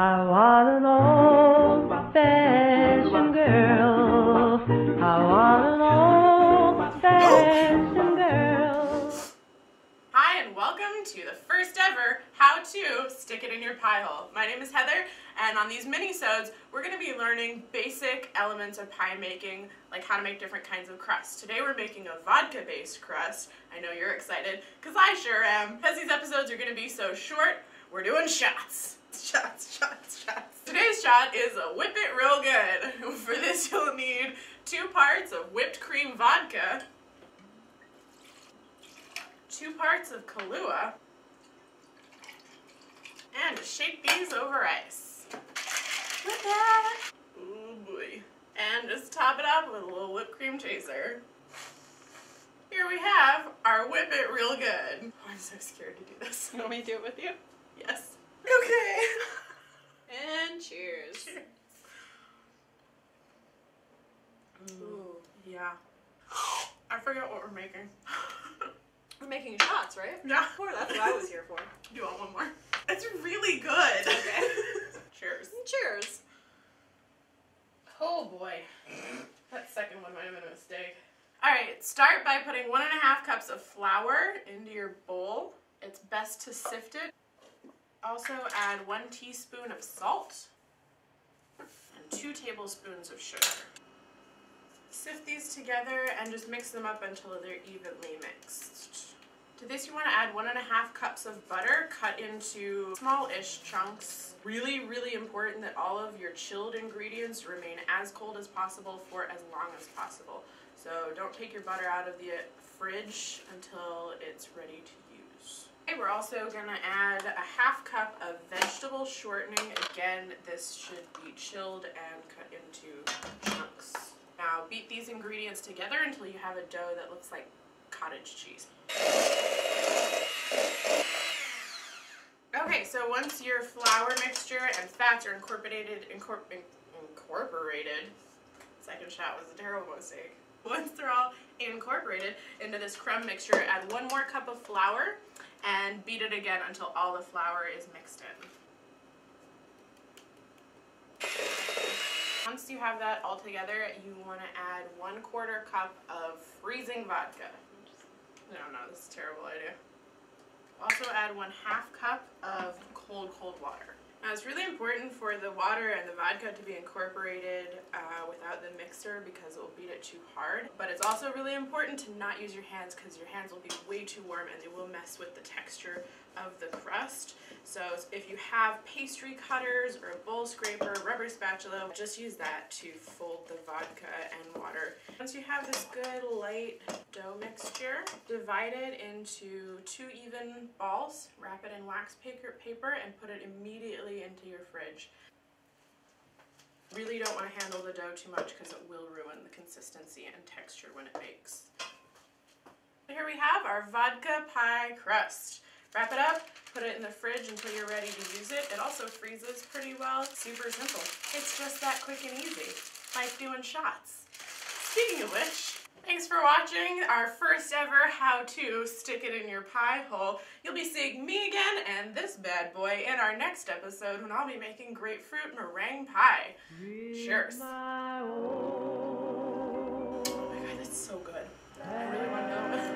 I want an old fashioned girl. I want an old fashioned girl. Hi, and welcome to the first ever How to Stick It in Your Pie Hole. My name is Heather, and on these mini-sodes, we're going to be learning basic elements of pie making, like how to make different kinds of crust. Today we're making a vodka-based crust. I know you're excited, because I sure am. Because these episodes are going to be so short, we're doing shots. Shots, shots, shot is a whip it real good. For this you'll need two parts of whipped cream vodka, two parts of Kahlua, and shake these over ice. Ooh boy. And just top it off with a little whipped cream chaser. Here we have our whip it real good. Oh, I'm so scared to do this. You want me to do it with you? Yes. Okay. And cheers. Ooh, yeah. I forget what we're making. We're making shots, right? Yeah. That's what I was here for. Do you want one more? It's really good. Okay. Cheers. Cheers. Oh boy. That second one might have been a mistake. Alright, start by putting one and a half cups of flour into your bowl. It's best to sift it. Also add one teaspoon of salt and two tablespoons of sugar. Sift these together and just mix them up until they're evenly mixed. To this you want to add one and a half cups of butter cut into small-ish chunks. Really, really important that all of your chilled ingredients remain as cold as possible for as long as possible. So don't take your butter out of the fridge until it's ready to use. Okay, we're also gonna add a half cup of vegetable shortening. Again, this should be chilled and cut into chunks. Now beat these ingredients together until you have a dough that looks like cottage cheese. Okay, so once your flour mixture and fats are incorporated, incorp- incorporated, second shot was a terrible mistake. Once they're all incorporated into this crumb mixture, add one more cup of flour and beat it again until all the flour is mixed in. Once you have that all together, you want to add one quarter cup of freezing vodka. No, no, this is a terrible idea. Also add one half cup of cold, cold water. Now it's really important for the water and the vodka to be incorporated uh, without the mixer because it will beat it too hard. But it's also really important to not use your hands because your hands will be way too warm and they will mess with the texture of the crust. So if you have pastry cutters or a bowl scraper, rubber spatula, just use that to fold the vodka and water. Once you have this good light dough mixture, divide it into two even balls, wrap it in wax paper, and put it immediately into your fridge. Really don't want to handle the dough too much because it will ruin the consistency and texture when it bakes. Here we have our vodka pie crust. Wrap it up, put it in the fridge until you're ready to use it. It also freezes pretty well. Super simple. It's just that quick and easy, like doing shots. Speaking of which, thanks for watching our first ever how to stick it in your pie hole. You'll be seeing me again and this bad boy in our next episode when I'll be making grapefruit meringue pie. Cheers. Oh my god, that's so good. I really want to know.